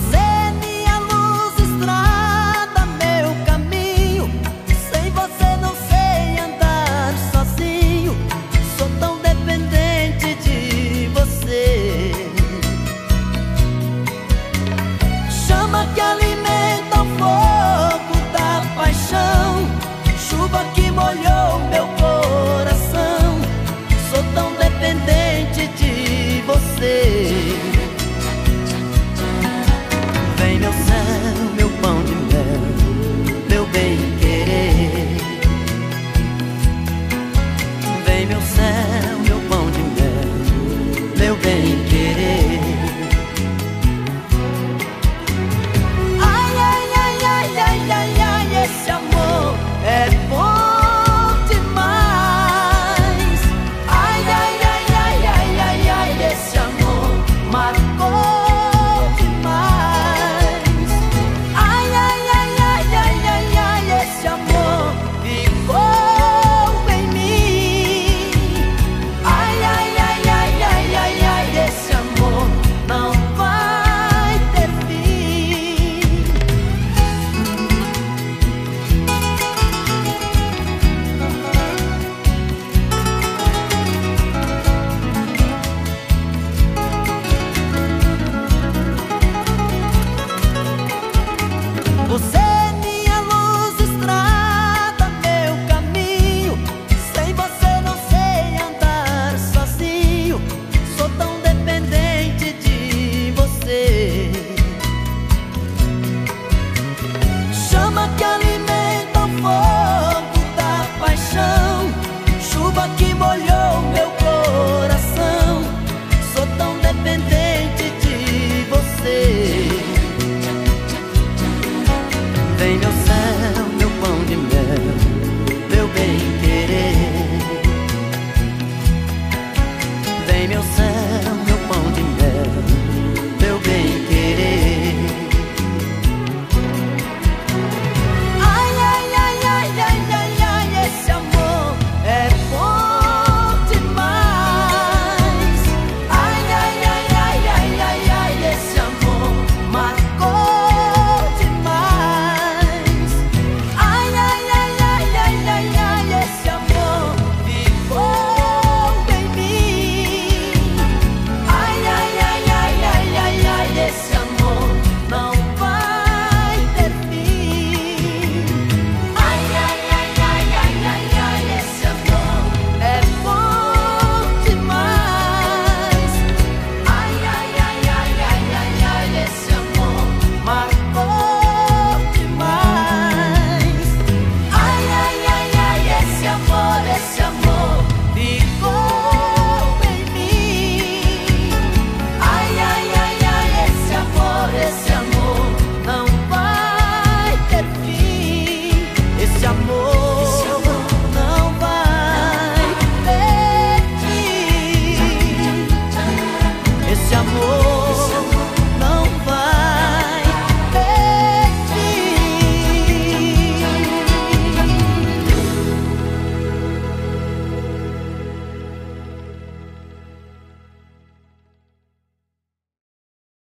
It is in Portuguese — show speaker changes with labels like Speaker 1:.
Speaker 1: você meu céu. all this.